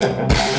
try,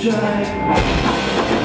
Drive.